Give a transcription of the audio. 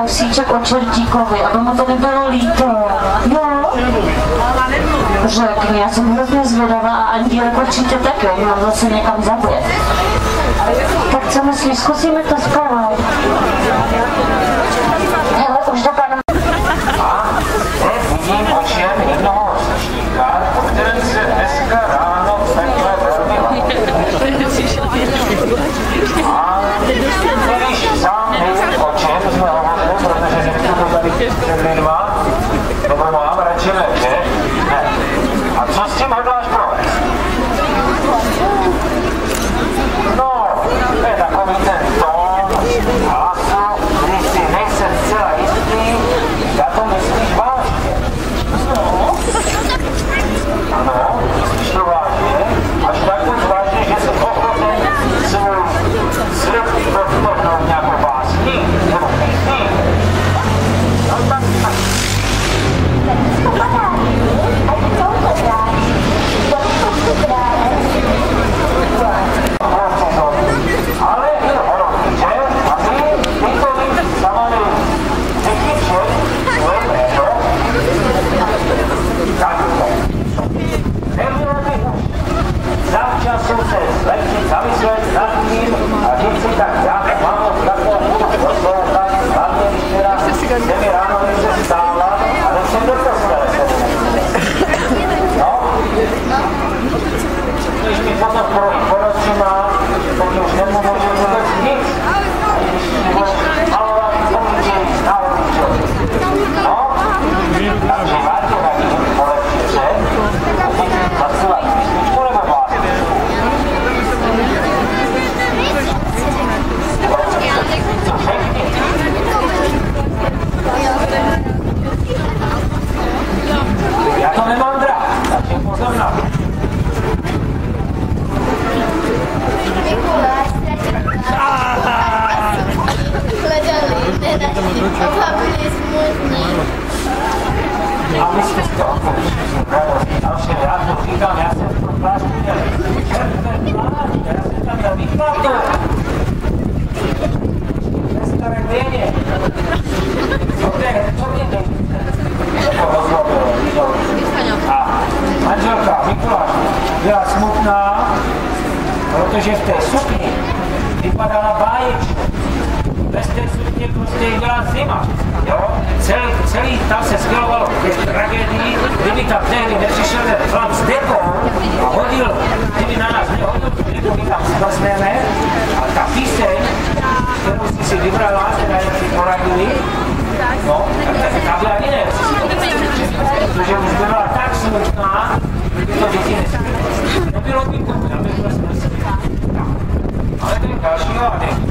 kousíček o jako čertíkovi, aby mu to nebylo líto. Jo? Řekni, já jsem hrozně zvědavá a ani dílek určitě taky, on mám zase někam zabije. Tak co myslíš, zkusíme to spolu? będziemy rano jeszcze stała, a to się do No. Jeśli potem porozczyna, to już temu może nie nic. se chlap s dekou a hodil, kdyby na nás nehodil tu deku, my tam zdrsneme a ta píseň, kterou jsi si vybrala, která je si poradili, no, tak takhle ani ne, protože už by byla tak smutná, že to děti nespěly. Nebylo by to, aby byl smysl. Ale ten další hádek.